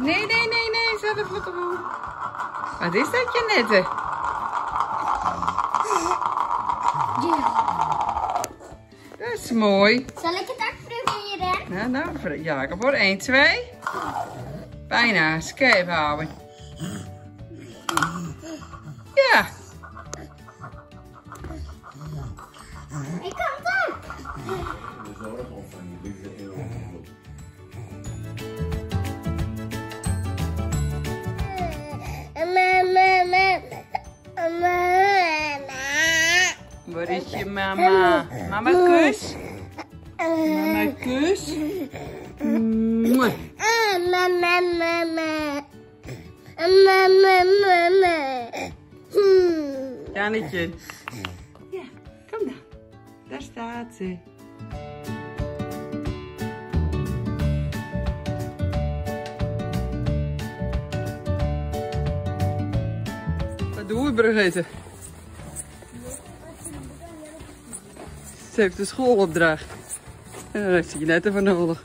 Nee, nee, nee, nee. Zet wat erop. Wat is dat, Janette? Dat is mooi. Zal ik het ook proberen? Nou, nou, Jacob hoor. 1, 2. Bijna. Escape houden. Waar is je mama? Mama kus. Mama kus. Mwah. Jannetje. Ja, kom dan. Daar staat ze. Wat doe je, Brigitte? Heeft een schoolopdracht. En daar heeft je net even nodig.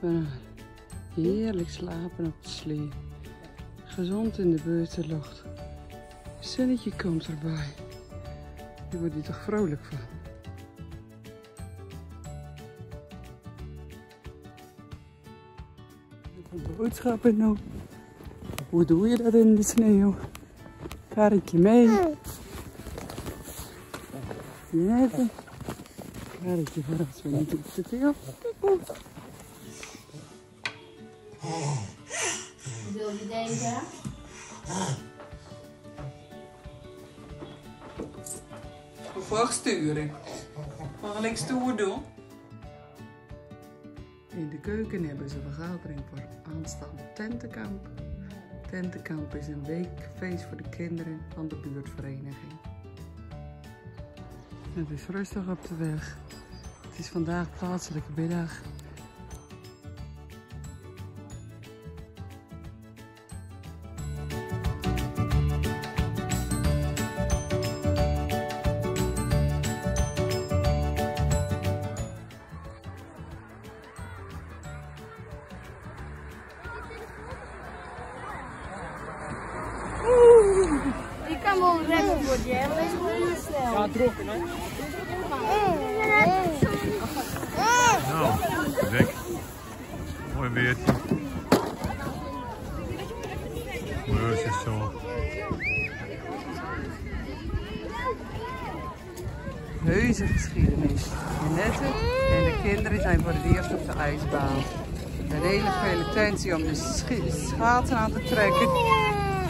Maar Heerlijk slapen op de slee. Gezond in de buitenlucht. Zonnetje komt erbij. Je wordt hier toch vrolijk van. Een boodschap in nou. Hoe doe je dat in de sneeuw? Karretje mee. Net een karretje voor als we niet te veel. Wil je deze? Versturing. Mag ik stoer doen? In de keuken hebben ze vergadering voor aanstaande tentenkamp. Tentenkamp is een weekfeest voor de kinderen van de buurtvereniging. Het is rustig op de weg. Het is vandaag plaatselijke middag. Ik kan wel rennen voor je, Ja, hè? Nou, Rick. Mooi weertje. Mooi is zo. Heuse geschiedenis. Jeannette en de kinderen zijn voor het eerst op de ijsbaan. Een hele vele tentie om de schaatsen aan te trekken.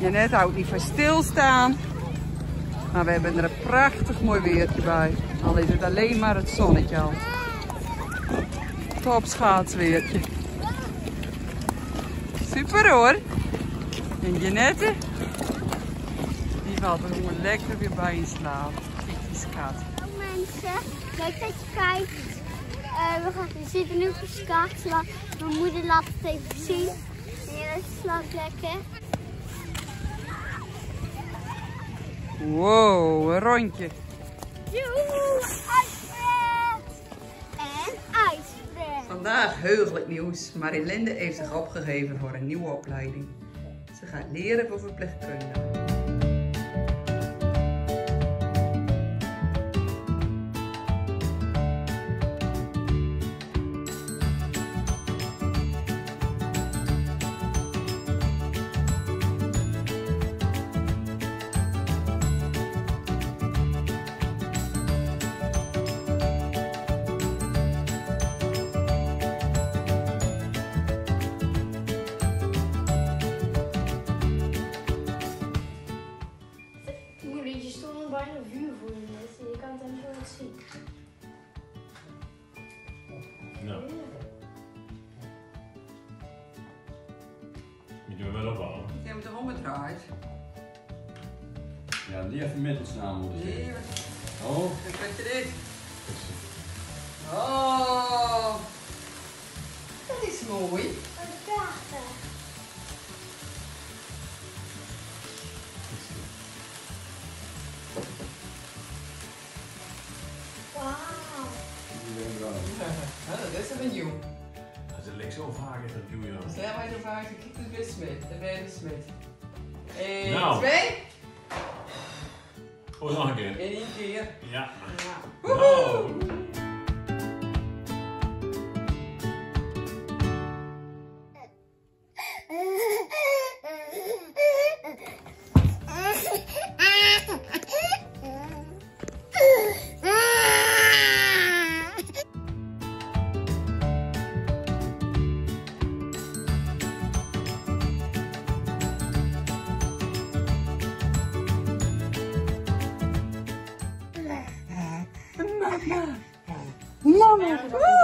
Jeannette houdt niet van stilstaan. Maar we hebben er een prachtig mooi weertje bij. Al is het alleen maar het zonnetje al. Top schaatsweertje. Super hoor. En Jeannette, die valt er gewoon lekker weer bij in slaap. Kitty schaat. mensen, leuk dat je kijkt. Eh, we, gaan, zitten nu op de skaatslaan. Mijn moeder laat het even zien. En slaapt lekker. Wow, een rondje. Joehoe! En. Vandaag heugelijk nieuws. Marilinde heeft zich opgegeven voor een nieuwe opleiding. Ze gaat leren voor verpleegkundige. Nou, je doet wel opbouwen. Ik heb het omgedraaid. Ja, die even middels na moeten. Hier, Oh, kijk wat je dit. Oh, dat is mooi. Wauw. die vaak in dat. Stel maar zo vaak, dan kijkt het weer Smit. Dan ben je. 1, Nou. 2. Oh, nog een keer. In één keer. Ja. Ja. Nou. Mama. Woe!